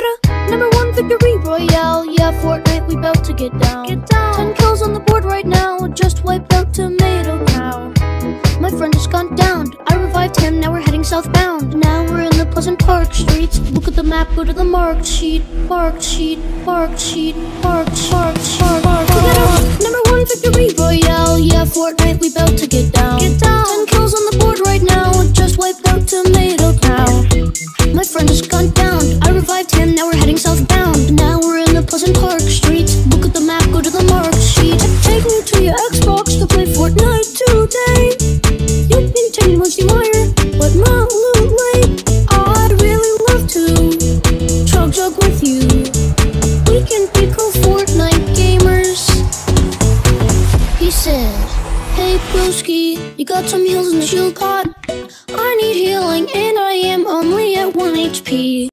get number one victory royale. Yeah, Fortnite, we bout to get down. Get down. Ten kills on the board right now. Just wiped out Tomato Cow. My friend has gone down. I revived him. Now we're heading southbound. Now we're in the Pleasant Park streets. Look at the map. Go to the marked sheet. Marked sheet. Marked sheet. Marked marked marked marked. A number one victory royale. Yeah, Fortnite, we bout to get down. Get down. Ten kills on the board right now. Just wiped out Tomato Cow. My friend has gone down. Jenny Lucy Meyer, what mom looked like. Oh, I'd really love to chug chug with you. We can be cool Fortnite gamers. He said, Hey broski, you got some heals in the shield pod? I need healing and I am only at 1 HP.